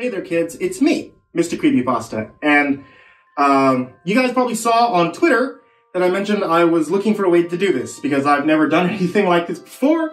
Hey there, kids. It's me, Mr. Creepypasta. And um, you guys probably saw on Twitter that I mentioned I was looking for a way to do this because I've never done anything like this before.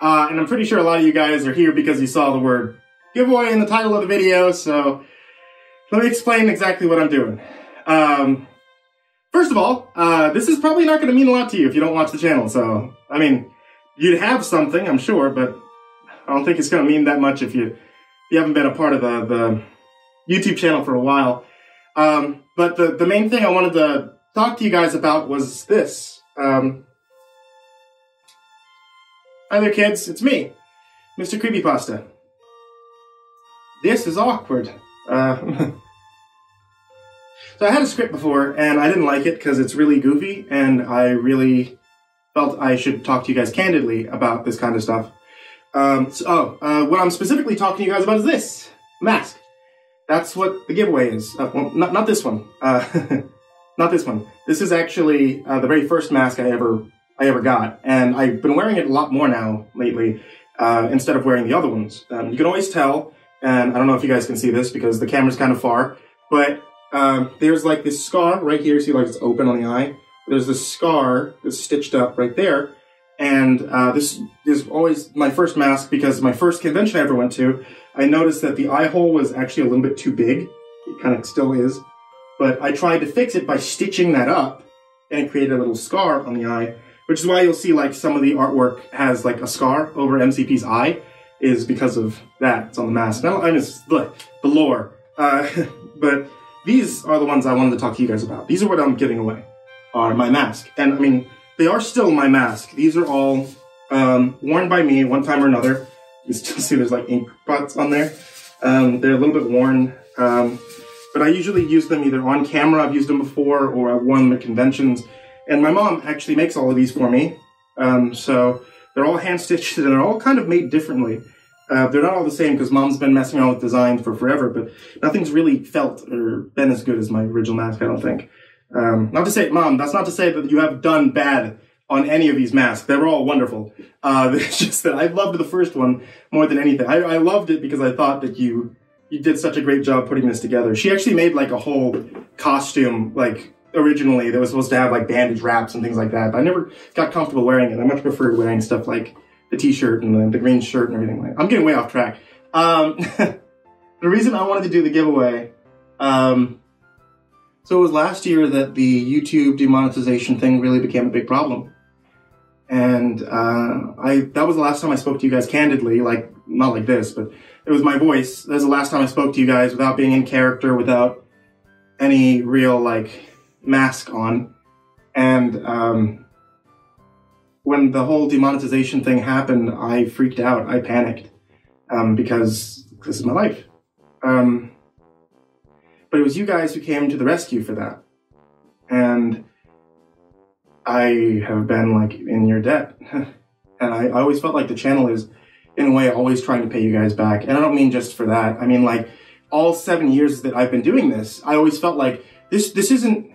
Uh, and I'm pretty sure a lot of you guys are here because you saw the word giveaway in the title of the video. So let me explain exactly what I'm doing. Um, first of all, uh, this is probably not going to mean a lot to you if you don't watch the channel. So, I mean, you'd have something, I'm sure, but I don't think it's going to mean that much if you you haven't been a part of the, the YouTube channel for a while. Um, but the, the main thing I wanted to talk to you guys about was this. Um, Hi there, kids. It's me, Mr. Creepypasta. This is awkward. Uh, so I had a script before, and I didn't like it because it's really goofy, and I really felt I should talk to you guys candidly about this kind of stuff. Um, so, oh, uh, what I'm specifically talking to you guys about is this mask. That's what the giveaway is. Uh, well, not not this one. Uh, not this one. This is actually uh, the very first mask I ever I ever got, and I've been wearing it a lot more now lately. Uh, instead of wearing the other ones, um, you can always tell. And I don't know if you guys can see this because the camera's kind of far, but um, there's like this scar right here. See, like it's open on the eye. There's this scar that's stitched up right there and uh, this is always my first mask because my first convention I ever went to, I noticed that the eye hole was actually a little bit too big. It kind of still is. But I tried to fix it by stitching that up and created a little scar on the eye, which is why you'll see like some of the artwork has like a scar over MCP's eye is because of that. It's on the mask. Now, I just, the, the lore. Uh, but these are the ones I wanted to talk to you guys about. These are what I'm giving away, are my mask. And I mean, they are still my mask. These are all um, worn by me one time or another. You still see there's like ink spots on there. Um, they're a little bit worn, um, but I usually use them either on camera, I've used them before, or I've worn them at conventions. And my mom actually makes all of these for me. Um, so they're all hand stitched and they're all kind of made differently. Uh, they're not all the same because mom's been messing around with designs for forever, but nothing's really felt or been as good as my original mask, I don't think. Um, not to say, mom, that's not to say that you have done bad on any of these masks. They were all wonderful. Uh, it's just that I loved the first one more than anything. I, I loved it because I thought that you you did such a great job putting this together. She actually made like a whole costume, like originally that was supposed to have like bandage wraps and things like that. But I never got comfortable wearing it. I much preferred wearing stuff like the t-shirt and the, the green shirt and everything like. That. I'm getting way off track. Um, the reason I wanted to do the giveaway. Um, so it was last year that the YouTube demonetization thing really became a big problem. And uh, I that was the last time I spoke to you guys candidly, like not like this, but it was my voice. That was the last time I spoke to you guys without being in character, without any real like mask on. And um, when the whole demonetization thing happened, I freaked out. I panicked um, because this is my life. Um, but it was you guys who came to the rescue for that. And I have been like in your debt. and I, I always felt like the channel is, in a way, always trying to pay you guys back. And I don't mean just for that. I mean like all seven years that I've been doing this, I always felt like this, this isn't,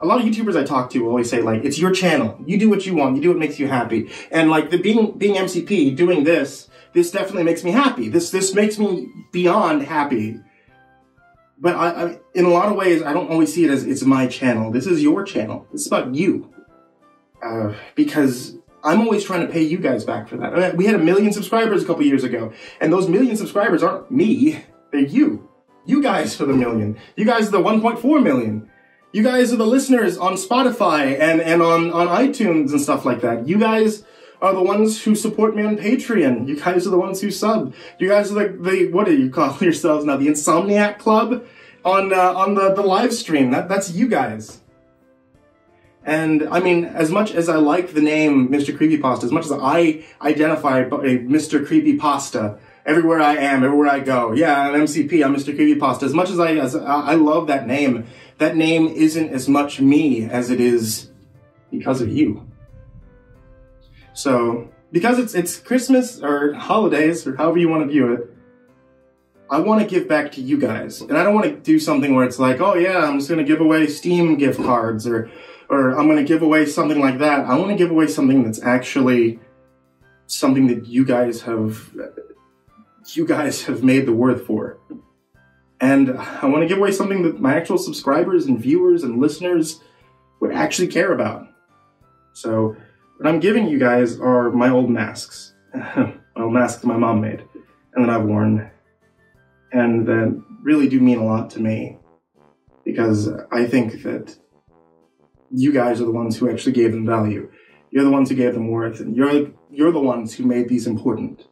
a lot of YouTubers I talk to always say like, it's your channel. You do what you want. You do what makes you happy. And like the being, being MCP, doing this, this definitely makes me happy. This, this makes me beyond happy but I, I, in a lot of ways, I don't always see it as it's my channel. This is your channel. It's about you. Uh, because I'm always trying to pay you guys back for that. I mean, we had a million subscribers a couple years ago, and those million subscribers aren't me, they're you. You guys for the million. You guys are the 1.4 million. You guys are the listeners on Spotify and, and on, on iTunes and stuff like that. You guys are the ones who support me on Patreon. You guys are the ones who sub. You guys are the, the what do you call yourselves now? The Insomniac Club on uh, on the, the live stream. That that's you guys. And I mean, as much as I like the name Mr. Creepypasta, as much as I identify a Mr. Creepypasta everywhere I am, everywhere I go, yeah, I'm MCP, I'm Mr. Creepypasta. As much as I as I love that name, that name isn't as much me as it is because of you. So, because it's it's Christmas or holidays or however you want to view it, I want to give back to you guys. And I don't want to do something where it's like, oh yeah, I'm just going to give away Steam gift cards or or I'm going to give away something like that. I want to give away something that's actually something that you guys have you guys have made the worth for. And I want to give away something that my actual subscribers and viewers and listeners would actually care about. So, what I'm giving you guys are my old masks. my old masks my mom made and that I've worn. And that really do mean a lot to me. Because I think that you guys are the ones who actually gave them value. You're the ones who gave them worth, and you're you're the ones who made these important.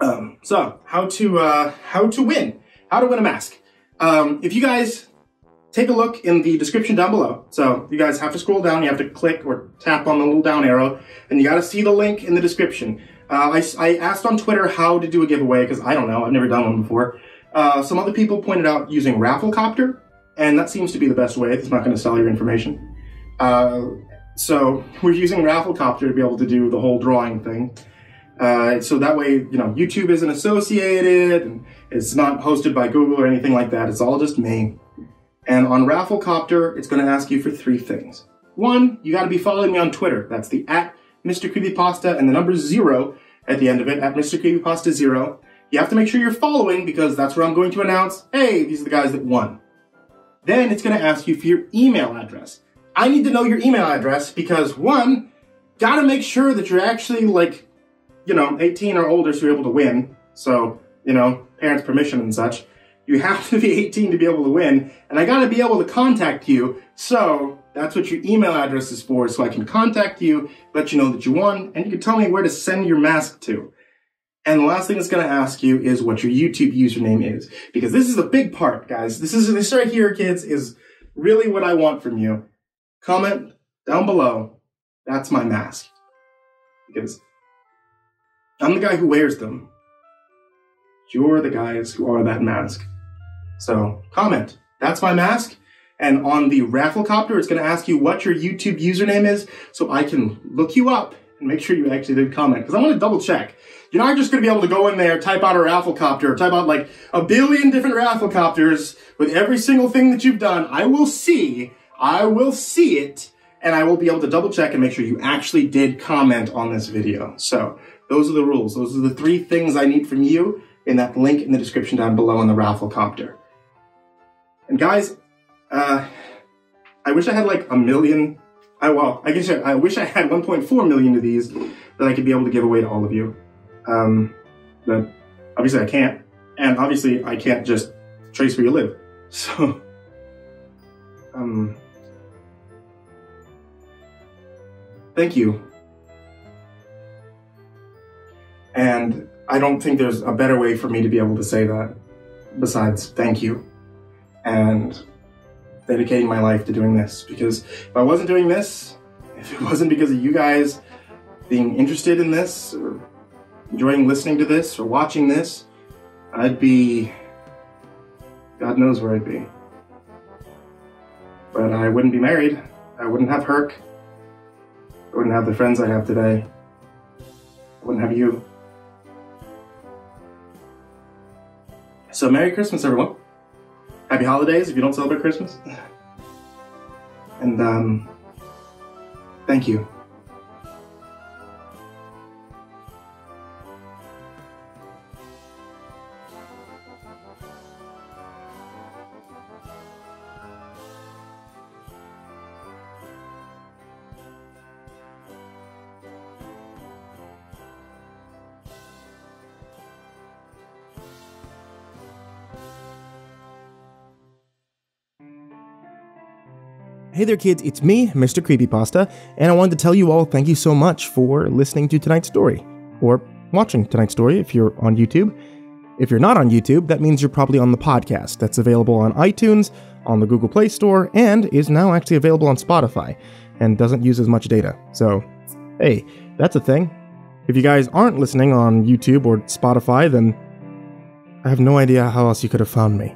Um, so, how to uh, how to win? How to win a mask? Um, if you guys take a look in the description down below. So you guys have to scroll down. You have to click or tap on the little down arrow, and you got to see the link in the description. Uh, I, I asked on Twitter how to do a giveaway because I don't know. I've never done one before. Uh, some other people pointed out using Rafflecopter, and that seems to be the best way. It's not going to sell your information. Uh, so we're using Rafflecopter to be able to do the whole drawing thing. Uh, so that way, you know, YouTube isn't associated, and it's not hosted by Google or anything like that. It's all just me. And on Rafflecopter, it's going to ask you for three things. One, you got to be following me on Twitter. That's the at Mr. Creepypasta and the number zero at the end of it, at Mr. Creepypasta zero. You have to make sure you're following because that's where I'm going to announce, hey, these are the guys that won. Then it's going to ask you for your email address. I need to know your email address because one, got to make sure that you're actually like, you know, 18 or older so you're able to win. So, you know, parents' permission and such. You have to be 18 to be able to win, and I gotta be able to contact you, so that's what your email address is for, so I can contact you, let you know that you won, and you can tell me where to send your mask to. And the last thing it's gonna ask you is what your YouTube username is. Because this is the big part, guys. This is this right here, kids, is really what I want from you. Comment down below, that's my mask. Because I'm the guy who wears them. You're the guys who are that mask. So comment. That's my mask. And on the Rafflecopter, it's going to ask you what your YouTube username is so I can look you up and make sure you actually did comment. Because I want to double check. You're not just going to be able to go in there, type out a Rafflecopter, type out like a billion different Rafflecopters with every single thing that you've done. I will see, I will see it, and I will be able to double check and make sure you actually did comment on this video. So those are the rules. Those are the three things I need from you in that link in the description down below on the Rafflecopter. And guys, uh, I wish I had like a million. I well, I guess I, wish I had 1.4 million of these that I could be able to give away to all of you. Um, but obviously I can't, and obviously I can't just trace where you live. So, um, thank you. And I don't think there's a better way for me to be able to say that besides thank you and dedicating my life to doing this. Because if I wasn't doing this, if it wasn't because of you guys being interested in this, or enjoying listening to this, or watching this, I'd be. God knows where I'd be. But I wouldn't be married. I wouldn't have Herc. I wouldn't have the friends I have today. I wouldn't have you. So, Merry Christmas, everyone happy holidays if you don't celebrate Christmas. And um, thank you. Hey there, kids, it's me, Mr. Creepypasta, and I wanted to tell you all thank you so much for listening to tonight's story, or watching tonight's story if you're on YouTube. If you're not on YouTube, that means you're probably on the podcast that's available on iTunes, on the Google Play Store, and is now actually available on Spotify, and doesn't use as much data. So, hey, that's a thing. If you guys aren't listening on YouTube or Spotify, then I have no idea how else you could have found me.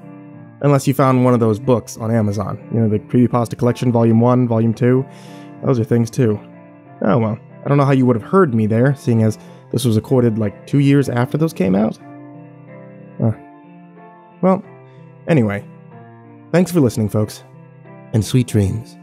Unless you found one of those books on Amazon. You know, the Creepypasta Collection Volume 1, Volume 2. Those are things too. Oh well. I don't know how you would have heard me there, seeing as this was recorded like two years after those came out. Uh, well, anyway. Thanks for listening, folks. And sweet dreams.